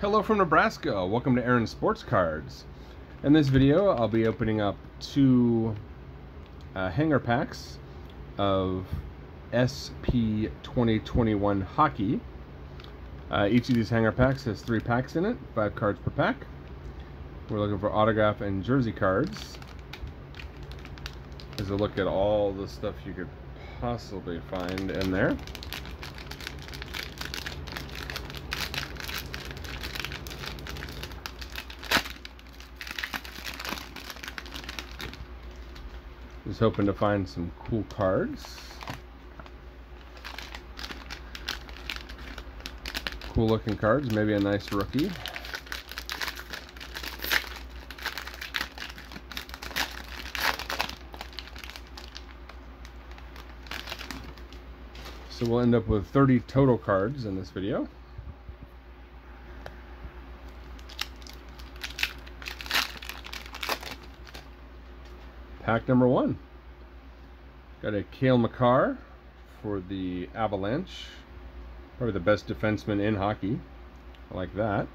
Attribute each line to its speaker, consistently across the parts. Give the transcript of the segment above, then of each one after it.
Speaker 1: Hello from Nebraska. Welcome to Aaron's Sports Cards. In this video, I'll be opening up two uh, hanger packs of SP 2021 Hockey. Uh, each of these hanger packs has three packs in it, five cards per pack. We're looking for autograph and jersey cards. As a look at all the stuff you could possibly find in there. Just hoping to find some cool cards. Cool looking cards, maybe a nice rookie. So we'll end up with 30 total cards in this video. Pack number one. Got a Cale Makar for the Avalanche. Probably the best defenseman in hockey. I like that.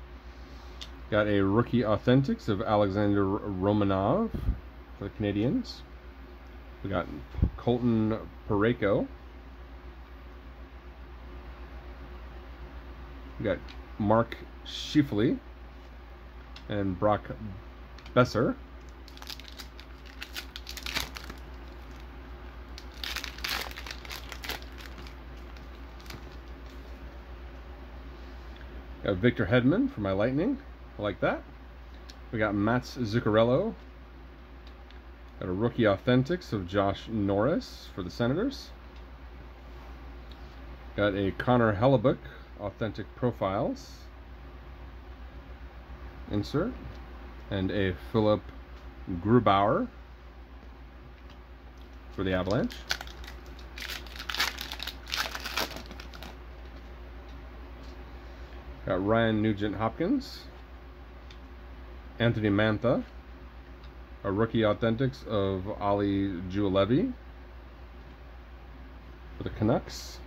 Speaker 1: Got a rookie authentics of Alexander Romanov for the Canadiens. We got Colton Parayko. We got Mark Scheifele and Brock Boeser. Got Victor Hedman for my Lightning. I like that. We got Mats Zuccarello. Got a rookie authentics of Josh Norris for the Senators. Got a Connor Hellebuyck authentic profiles insert and a Philipp Grubauer for the Avalanche. Got Ryan Nugent Hopkins, Anthony Mantha, a rookie authentics of Ali Juolevi for the Canucks.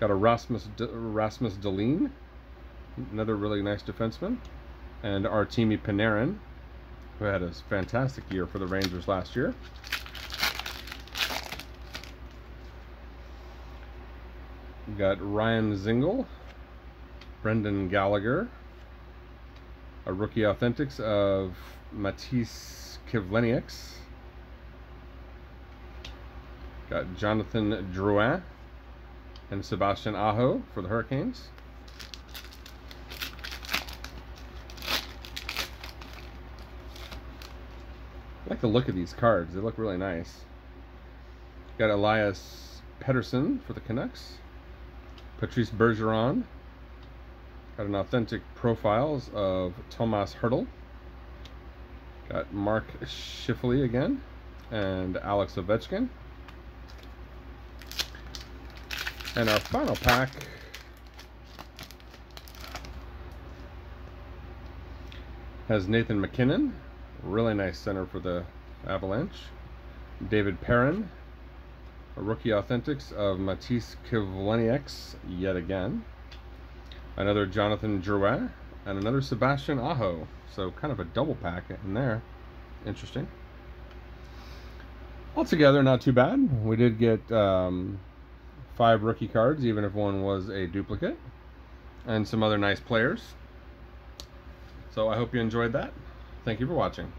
Speaker 1: Got a Rasmus D Rasmus Dahlin, another really nice defenseman, and Artemi Panarin, who had a fantastic year for the Rangers last year. got Ryan Dzingel, Brendan Gallagher, a rookie authentics of Matiss Kivlenieks. Got Jonathan Drouin and Sebastian Aho for the Hurricanes. I like the look of these cards. They look really nice. Got Elias Pettersson for the Canucks. Patrice Bergeron Got an authentic profiles of Tomas Hertl. Got Mark Scheifele again and Alex Ovechkin. And our final pack has Nathan MacKinnon, really nice center for the Avalanche. David Perron, a rookie authentics of Matiss Kivlenieks yet again another Jonathan Drouin, and another Sebastian Aho. So kind of a double pack in there. Interesting. Altogether, not too bad. We did get um, five rookie cards, even if one was a duplicate, and some other nice players. So I hope you enjoyed that. Thank you for watching.